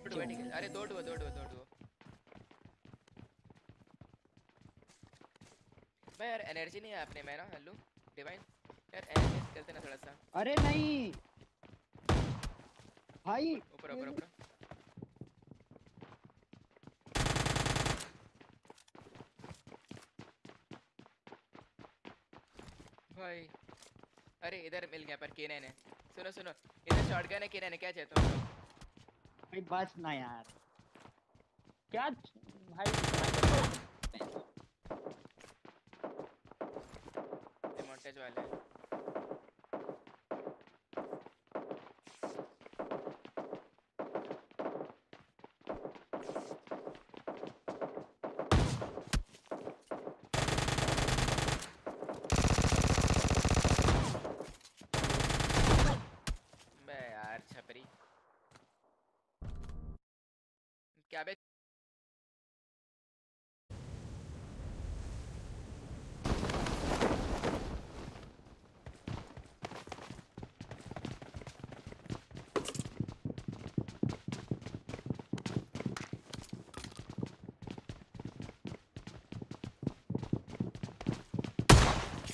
अरे दो दो दो। भाई यार एनर्जी नहीं है अपने में ना हेलो डिवाइन यार एनर्जी चलते ना थोड़ा सा। अरे नहीं। भाई। ऊपर ऊपर ऊपर। भाई। अरे इधर मिल गया पर केनन है। सुनो सुनो। इधर शॉटगन है केनन है। क्या चाहते हो? भाई बस ना यार। क्या भाई वाले I.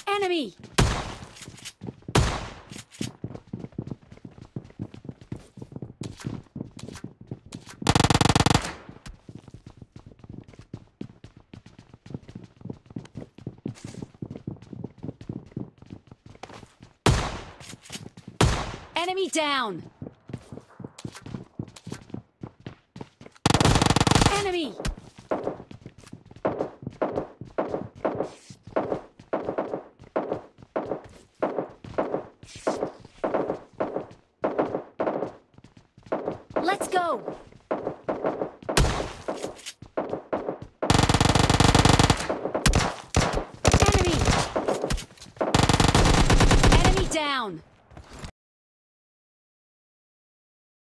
Enemy! Enemy down! Enemy! Let's go!